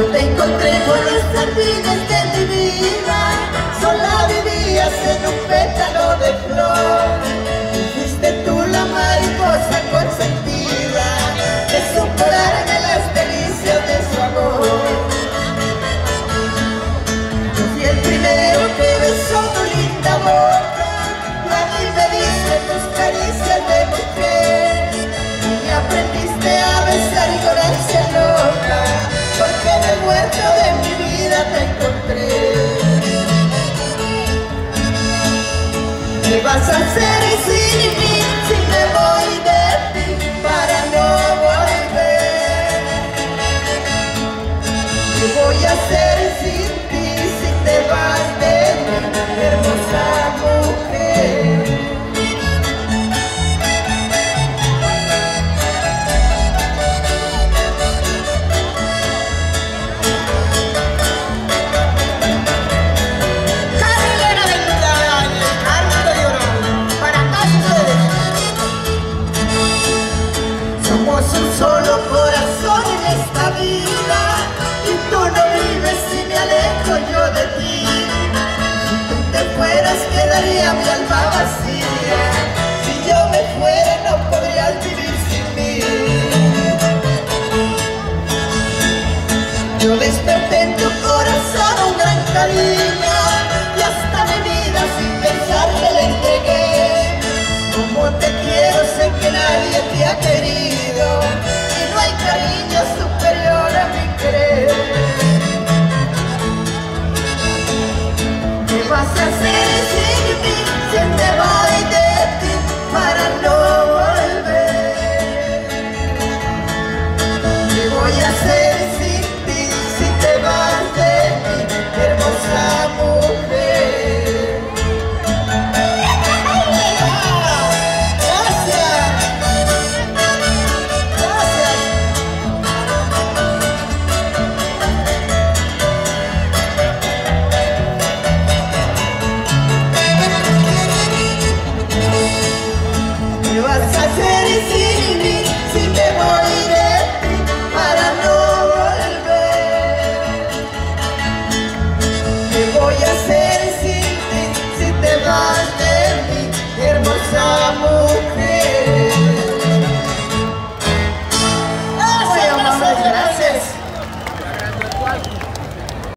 Te encontré por los jardines de mi vida, sola vivías en un pétalo de flor. ¿Qué vas a hacer sin mí si me voy de ti para no volver? ¿Qué voy a hacer sin mí? mi alma vacía. Si yo me fuera no podrías vivir sin mí. Yo desperté en tu corazón un gran cariño. ¿Qué vas a hacer sin mí? Si me moriré para no volver ¿Qué voy a hacer sin ti? Si te vas de mí, hermosa amor